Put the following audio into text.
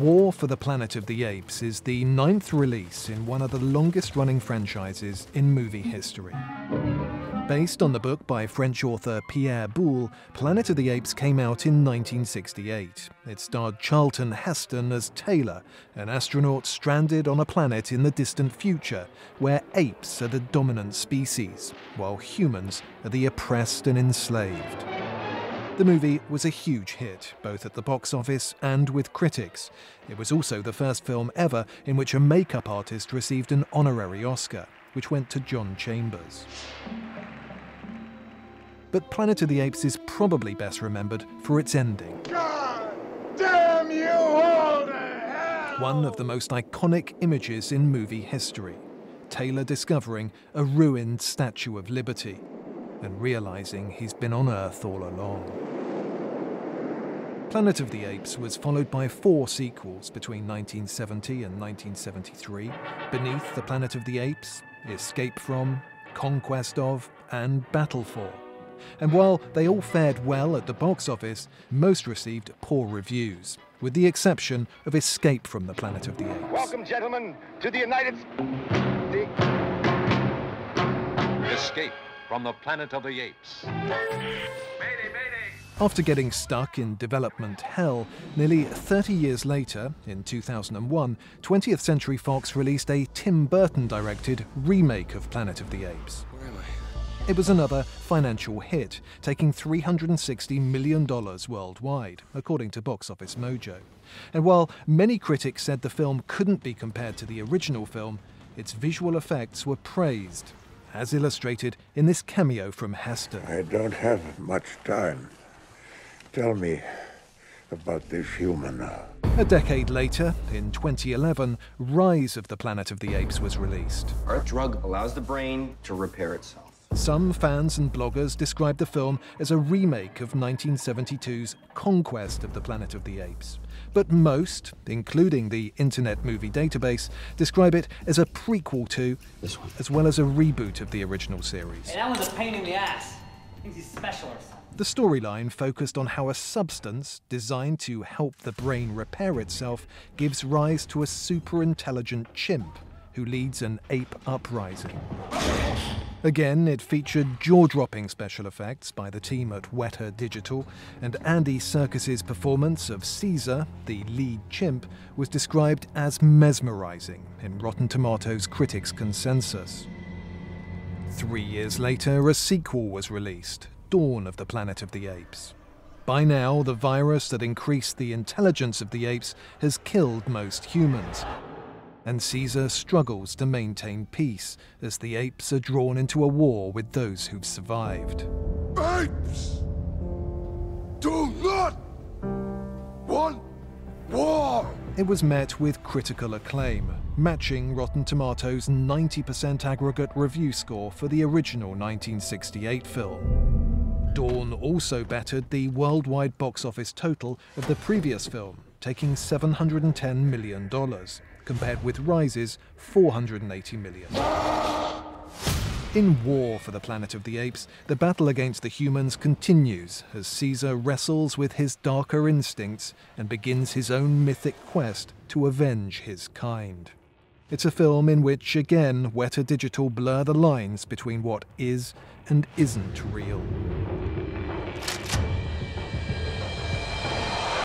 War for the Planet of the Apes is the ninth release in one of the longest running franchises in movie history. Based on the book by French author Pierre Boulle, Planet of the Apes came out in 1968. It starred Charlton Heston as Taylor, an astronaut stranded on a planet in the distant future where apes are the dominant species, while humans are the oppressed and enslaved. The movie was a huge hit, both at the box office and with critics. It was also the first film ever in which a makeup artist received an honorary Oscar, which went to John Chambers. But Planet of the Apes is probably best remembered for its ending. God damn you all to! One of the most iconic images in movie history. Taylor discovering a ruined Statue of Liberty and realizing he's been on Earth all along. Planet of the Apes was followed by four sequels between 1970 and 1973 Beneath the Planet of the Apes, Escape from, Conquest of, and Battle for. And while they all fared well at the box office, most received poor reviews, with the exception of Escape from the Planet of the Apes. Welcome, gentlemen, to the United States. Escape from the Planet of the Apes. After getting stuck in development hell, nearly 30 years later, in 2001, 20th Century Fox released a Tim Burton directed remake of Planet of the Apes. Where am I? It was another financial hit, taking $360 million worldwide, according to Box Office Mojo. And while many critics said the film couldn't be compared to the original film, its visual effects were praised, as illustrated in this cameo from Heston. I don't have much time. Tell me about this human. Uh, A decade later, in 2011, Rise of the Planet of the Apes was released. Our drug allows the brain to repair itself. Some fans and bloggers describe the film as a remake of 1972's Conquest of the Planet of the Apes. But most, including the Internet Movie Database, describe it as a prequel to, This one. as well as a reboot of the original series. Hey, that one's a pain in the ass. Thinks he's special or something. The storyline focused on how a substance designed to help the brain repair itself gives rise to a super intelligent chimp who leads an ape uprising. Again, it featured jaw dropping special effects by the team at Weta Digital, and Andy Serkis's performance of Caesar, the lead chimp, was described as mesmerizing in Rotten Tomatoes critics' consensus. Three years later, a sequel was released Dawn of the Planet of the Apes. By now, the virus that increased the intelligence of the apes has killed most humans. And Caesar struggles to maintain peace as the apes are drawn into a war with those who've survived. Apes! Do not want war! It was met with critical acclaim, matching Rotten Tomatoes' 90% aggregate review score for the original 1968 film. Dawn also bettered the worldwide box office total of the previous film, taking $710 million, compared with Rise's 480 million. In War for the Planet of the Apes, the battle against the humans continues as Caesar wrestles with his darker instincts and begins his own mythic quest to avenge his kind. It's a film in which, again, Weta Digital blur the lines between what is and isn't real.